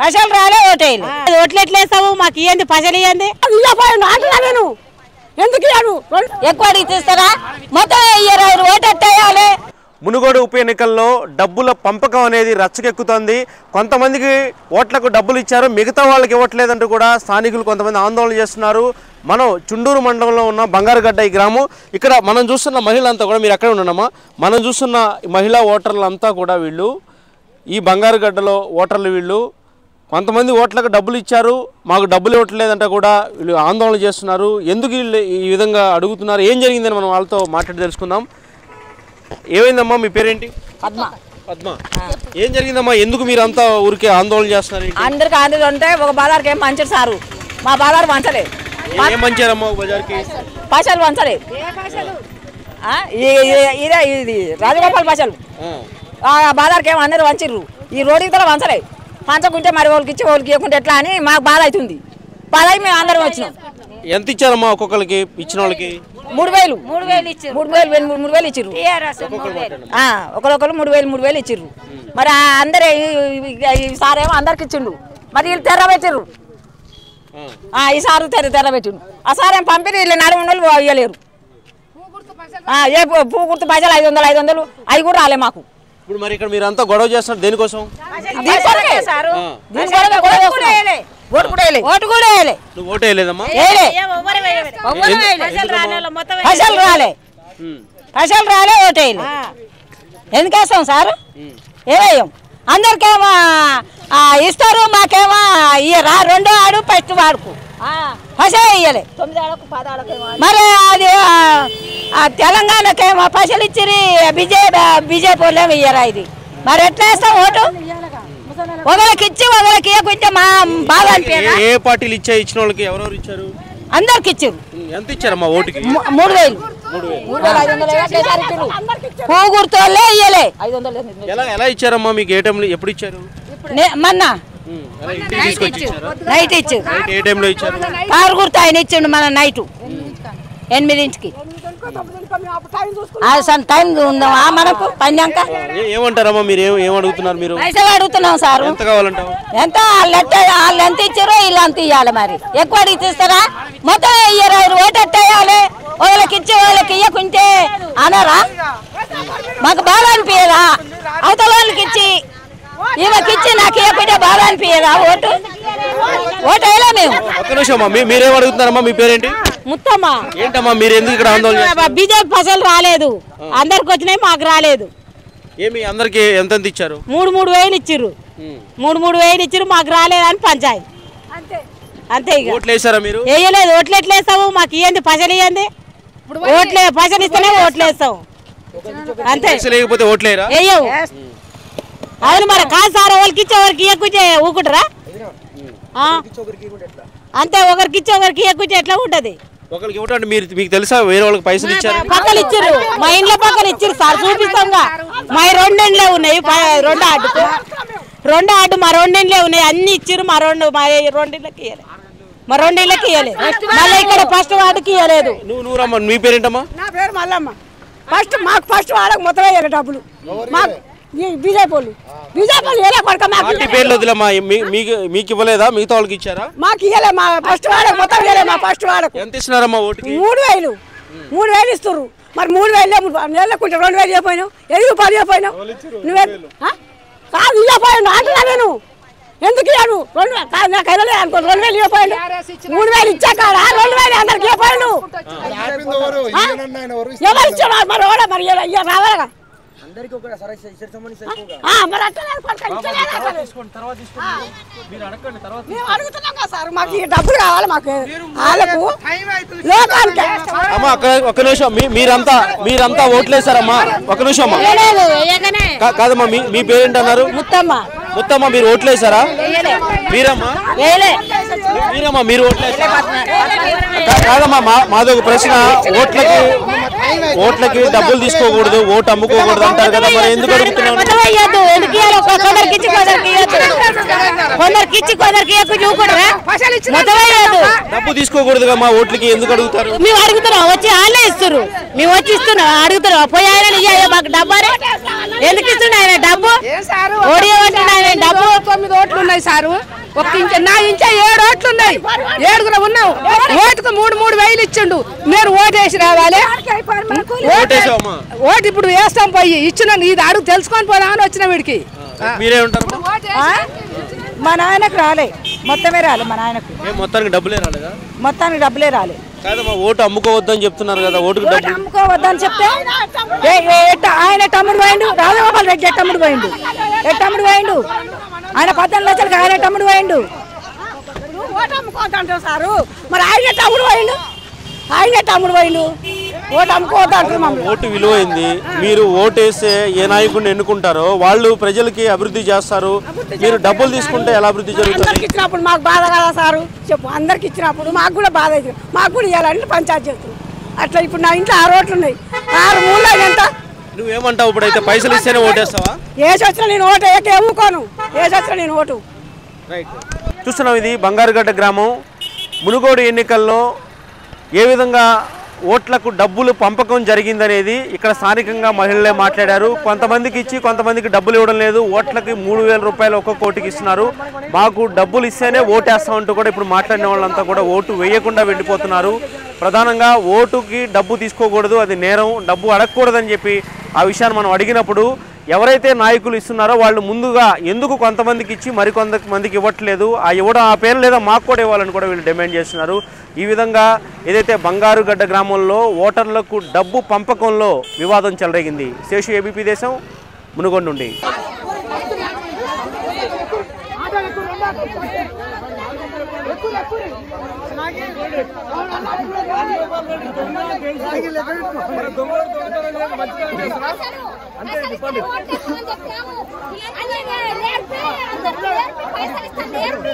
పైసలు రాలే ఓటేయాలి. ఓట్లు ఎట్లా వేస్తావు? మాకు ఇవ్వండి పైసలు ఇవ్వండి నేను ఎందుకు ఎక్కువ తీస్తారా మొత్తం ఎట్టేయాలి మునుగోడు ఉప ఎన్నికల్లో డబ్బుల పంపకం అనేది రచ్చకెక్కుతోంది కొంతమందికి ఓట్లకు డబ్బులు ఇచ్చారు మిగతా వాళ్ళకి ఇవ్వట్లేదంటూ కూడా స్థానికులు కొంతమంది ఆందోళన చేస్తున్నారు. మనం చుండూరు మండలంలో ఉన్న బంగారుగడ్డ ఈ గ్రామం ఇక్కడ మనం చూస్తున్న మహిళలంతా కూడా మీరు ఎక్కడ ఉండనమ్మా మనం చూస్తున్న మహిళా ఓటర్లంతా కూడా వీళ్ళు ఈ బంగారుగడ్డలో ఓటర్లు వీళ్ళు కొంతమంది ఓట్లకు డబ్బులు ఇచ్చారు మాకు డబ్బులు ఇవ్వట్లేదంటే కూడా వీళ్ళు ఆందోళన చేస్తున్నారు. ఎందుకు వీళ్ళు ఈ విధంగా అడుగుతున్నారు? ఏం జరిగిందని మనం వాళ్ళతో మాట్లాడి తెలుసుకుందాం. ఏమైందమ్మా మీ పేరేంటి? పద్మ. పద్మ. ఏం జరిగిందమ్మా? ఎందుకు మీరు అంతా ఊరికే ఆందోళన చేస్తున్నారు? అందరికి ఆంధ్ర ఉంటే ఒక బాదార్కి ఏం మంచిది సారు. మా బాదారు మంచలే ఏం మంచారమ్మా బజార్కి? పైసలు మంచలే ఇదే ఇది రాజగోపాల్ పైసలు. ఆ. బాదార్కి ఏమో అందరు వంచిర్రు ఈ రోడ్డుకి తల వంచలే పంచకుంటే మరి వాళ్ళకి ఇచ్చి వాళ్ళకి ఇవ్వకుంటే ఎట్లా అని మాకు బాధ అవుతుంది. బాధ మేము అందరం వచ్చినాం. ఎంత ఇచ్చారమ్మా ఒక్కొక్కరికి ఇచ్చిన వాళ్ళకి? మూడు వేలు. మూడు వేలు ఇచ్చారు. మూడు వేలు మూడు- మూడు వేలు. ఇచ్చిర్రు ఆ, ఒకరొకరు మూడు వేలు మూడు వేలు ఇచ్చిర్రు. మరి ఆ అందరే ఈ- ఈ- ఈ సార్ ఏమో అందరికి ఇచ్చిండు. మరి వీళ్ళు తెర్ర పెట్టిర్రు. ఆ, ఈ సారు తెర తెర పెట్టిండు. ఆ సార్ ఏం పంపిణీ వీళ్ళు నడుము వందలు ఇవ్వలేరు. ఆ, ఏ పూ- పూ గుర్తు పైసలు ఐదు వందలు ఐదు వందలు అవి కూడా రాలే మాకు. ఇప్పుడు మరి ఇక్కడ మీరు అంతా గొడవ చేస్తున్నారు దేనికోసం. ఓటు కూడా వేయలే. నువ్వు ఓటు వేయలేదమ్మా? పైసలు రాలే. పైసలు రాలే ఓటేయాలి ఎందుకు వేస్తాం సార్? ఏమయ్యాం అందరికేమో ఇస్తారు మాకేమో ఇయ్యరా రెండో ఆడు ఫస్ట్ వాడుకు. పైసలు మరి. అది తెలంగాణకేమో పైసలు ఇచ్చిరి బీజేపీ బీజేపీ వాళ్ళేమో ఇయ్యరా ఇది. మరి ఎట్లా వేస్తాం ఓటు? ఒకరికి ఇచ్చి ఒకరికి ఇవ్వకుంటే మా బాధ ఏ అనిపించదా ఏ పార్టీలు ఇచ్చా ఇచ్చిన వాళ్ళకి ఎవరెవరు ఇచ్చారు? అందరికి ఇచ్చిర్రు. ఉమ్, ఎంత ఇచ్చారమ్మా ఓటుకి? ము- మూడు వేలు. గుర్తులే ఇయ్యలే. ఎలా ఎలా ఇచ్చారమ్మా మీకు ఏ టైంలో? ఎప్పుడు ఇచ్చారు? నే- మొన్న? నైట్ ఇచ్చారు నైట్ ఏ టైంలో ఇచ్చారు కారు గుర్తు ఆయన ఇచ్చిండు మన నైట్ ఎనిమిదింటికి. సన్ టైం ఉందామా మనకు పన్నాక ఏమంటారమ్మా మీరు? ఏం ఏం అడుగుతున్నారు మీరు? పైసలు అడుగుతున్నాం సారు. ఎంత కావాలంటావు? ఎంత? వాళ్ళు ఎంత వాళ్ళు ఎంత ఇచ్చారో వీళ్ళు అంత ఇవ్వాలి మరి. ఎక్కువ అడిగి తీస్తారా మొత్తం ఇయ్యరు ఓటు ఎట్టేయాలి వాళ్ళకి ఇచ్చి వాళ్ళకి ఇవ్వకుంటే అనరా? మాకు బాధ అనిపించదా అవతల వాళ్ళకి ఇచ్చి ఇచ్చి నాకు ఇవ్వకుంటే బాధ అనిపించదా ఓటు? ఓటు వేయలే మేము. ఒక్క నిమిషం అమ్మా మీరేం అడుగుతున్నారమ్మా మీ పేరేంటి? ముత్తమ్మ. ఏంటమ్మా మీరు ఎందుకు ఇక్కడ ఆందోళన? బీజేపీ పైసలు రాలేదు. అందరికి వచ్చినాయి మాకు రాలేదు. ఏమి అందరికి ఎంత ఇచ్చారు? మూడు మూడు వేలు ఇచ్చిర్రు. ఉమ్. మూడు మూడు వేలు ఇచ్చిర్రు మాకు రాలేదని పంచాయి అంతే. ఇక. ఓట్లు వేసారా మీరు? వేయలేదు ఓట్లు ఎట్లా వేస్తావు? మాకు ఇవ్వండి పైసలు ఇవ్వండి ఓట్లే పైసలు ఇస్తేనే ఓట్లు వేస్తావు అంతే. లేకపోతే ఓట్లేరా వేయవు. అవును మరి కాదు సార్ వాళ్ళకి ఇచ్చే ఒకరికి ఇవ్వకుంటే ఊకుంటారా? ఆ? అంతే ఒకరికి ఇచ్చే ఒకరికి ఇవ్వకుంటే ఎట్లా ఉంటది? ఒకరికి ఇవ్వటం మీరు మీకు తెలుసా? వేరే వాళ్ళకి పైసలు ఇచ్చారు? పక్కన ఇచ్చిర్రు. మా ఇంట్లో పక్కన ఇచ్చిర్రు సార్ చూపిస్తాంగా. మా రెండు ఇండ్లే ఉన్నాయి. రెండు ఆడుకు రెండు ఆడు మా రెండు ఇండ్లే ఉన్నాయి. అన్ని ఇచ్చిర్రు మా రెండు మా రెండిళ్ళకి ఇవ్వలే మా రెండు ఇళ్ళకి ఇవ్వలే మళ్ళీ ఇక్కడ ఫస్ట్ వాటికి ఇవ్వలేదు నువ్వు నువ్వు రమ్మా మీ పేరేంటమ్మా? నా పేరు మల్లమ్మ. ఫస్ట్ మాకు ఫస్ట్ వాళ్ళకి మొత్తం డబ్బులు. మాకు బీజేపీ బీజేపీ వేలే కొడక మాకు పార్టీ పేర్లు వదిలేమ్మా. మీ- మీకు మీకు ఇవ్వలేదా? మిగతా వాళ్ళకి ఇచ్చారా? మాకు ఇవ్వలే మా ఫస్ట్ వాళ్ళకి మొత్తం వేయలే మా ఫస్ట్ వాళ్ళకు ఎంత ఇస్తున్నారమ్మా ఓటుకి? మూడు వేలు. మూడు వేలు ఇస్తారు మరి మూడు వేలు నెలకుంటే రెండు వేలు చెప్పినావు ఎన్ని రూపాయలు చెప్పినావు నువ్వే? కాదు ఇవ్వపోయాను అంటున్నా నేను. ఎందుకు ఇవ్వను రెండు నాకు వెళ్ళలే అనుకో రెండు వేలు ఇవ్వపోయాడు మూడు వేలు ఇచ్చాక రెండు వేలు అందరికి ఇవ్వపోయాడు ఎవరు? ఇచ్చారు? మరి ఎవడ మరి ఆ, మరి? మేము అడుగుతున్నాం కదా సార్ మాకు ఈ డబ్బులు కావాలి మాకు. వాళ్ళకు లోకానికి అమ్మా అక్క ఒక్క నిమిషం మీరంతా మీరంతా ఓట్లేసారమ్మా. ఒక నిమిషం అమ్మా. కాదమ్మా మీ మీ పేరేంటన్నారు? ముత్తమ్మ. మొత్తమ్మా మీరు ఓట్లేసారా? మీరమ్మా? మీరమ్మా మీరు ఓట్లేసారా? కాదమ్మా మాది ఒక ప్రశ్న. ఓట్లకి ఓట్లకి డబ్బులు తీసుకోకూడదు ఓటు అమ్ముకోకూడదు అంటారు కదా మరి ఎందుకు అడుగుతున్నాను కొందరికి ఇచ్చి కొందరికి ఇచ్చి కొందరికి డబ్బు తీసుకోకూడదుగా మా ఓట్లకి ఎందుకు అడుగుతారు? మేము అడుగుతున్నాం వచ్చి వాళ్ళే ఇస్తారు మేము వచ్చి ఇస్తున్నాం అడుగుతున్నాం. పోయి ఆయన ఇయ్యాలి మాకు డబ్బు అని ఎందుకు ఇస్తుండే ఆయన డబ్బు? ఓడి ఏమంటున్నా ఆయన డబ్బు. తొమ్మిది ఓట్లు ఉన్నాయి సారు. ఒక ఇంచ నా ఇంచ ఏడు ఓట్లు ఉన్నాయి. ఏడుగురు ఉన్నావు ఓటుకు మూడు మూడు వేలు ఇచ్చిండు. నేను ఓటేసి రావాలి. ఓటు ఇప్పుడు వేస్తాం పోయి ఇచ్చిన ఇది అడుగు తెలుసుకొని పోదామని వచ్చిన వీడికి. మీరే ఉంటారు మా నాయనకు రాలే. మొత్తమే రాలే మా నాయనకు. ఏ మొత్తానికి డబ్బులే రాలేదా? మొత్తానికి డబ్బులే రాలే. కాదమ్మా ఓటు అమ్ముకోవద్దని చెప్తున్నారు కదా ఓటుకు ఓటు డబ్బు అమ్ముకోవద్దని చెప్తే? ఏ- ఏ- ఆయన తమ్ముడు పోయిండు? రాజగోపాల్ రెడ్డి తమ్ముడు పోయిండు? ఎట్ట తమ్ముడు పోయిండు? ఆయన పద్దెనిమిది లక్షలకి ఆయన తమ్ముడు పోయిండు? ఓటు అమ్ముకోవద్దంటారు సారు. మరి ఆయన తమ్ముడు పోయిండు? ఆయన తమ్ముడు పోయిండు? ఓటు అమ్ముకోవద్దంటారు మమ్మల్ని. ఓటు విలువైంది. మీరు ఓటేస్తే ఏ నాయకుడిని ఎన్నుకుంటారో వాళ్ళు ప్రజలకి అభివృద్ధి చేస్తారు. మీరు డబ్బులు తీసుకుంటే ఎలా అభివృద్ధి జరుగుతుంది? అందరికి ఇచ్చినప్పుడు మాకు బాధ కదా సారు? చెప్పు అందరికి ఇచ్చినప్పుడు మాకు కూడా బాధ అవుతుంది. మాకు కూడా ఇవ్వాలని పంచాయతీ చేస్తుంది. అట్లా ఇప్పుడు నా ఇంట్లో ఆరు ఓట్లు ఉన్నాయి. ఆరు మూడు ఎంత? నువ్వేమంటావు ఇప్పుడైతే పైసలు ఇస్తేనే ఓటేస్తావా? ఏసి వచ్చినా నేను ఓటు ఎక్క ఎమ్ముకోను ఏసి వచ్చినా నేను ఓటు. చూస్తున్నాం ఇది బంగారుగడ్డ గ్రామం. మునుగోడు ఎన్నికల్లో ఏ విధంగా ఓట్లకు డబ్బులు పంపకం జరిగిందనేది ఇక్కడ స్థానికంగా మహిళలే మాట్లాడారు. కొంతమందికి ఇచ్చి కొంతమందికి డబ్బులు ఇవ్వడం లేదు. ఓట్లకి మూడు వేల రూపాయలు ఒక్కొక్క ఓటుకి ఇస్తున్నారు. మాకు డబ్బులు ఇస్తేనే ఓటేస్తామంటూ కూడా ఇప్పుడు మాట్లాడిన వాళ్ళంతా కూడా ఓటు వేయకుండా వెళ్ళిపోతున్నారు. ప్రధానంగా ఓటుకి డబ్బు తీసుకోకూడదు. అది నేరం. డబ్బు అడగకూడదని చెప్పి ఆ విషయాన్ని మనం అడిగినప్పుడు ఎవరైతే నాయకులు ఇస్తున్నారో వాళ్ళు ముందుగా ఎందుకు కొంతమందికి ఇచ్చి మరికొంత మందికి ఇవ్వట్లేదు? ఆ ఇవ్వడం ఆ పేరు లేదా మాకు కూడా ఇవ్వాలని కూడా వీళ్ళు డిమాండ్ చేస్తున్నారు. ఈ విధంగా ఏదైతే బంగారుగడ్డ గ్రామంలో ఓటర్లకు డబ్బు పంపకంలో వివాదం చెలరేగింది. శేషు ఏబీపీ దేశం మునుగోడు నుండి. నేర్పి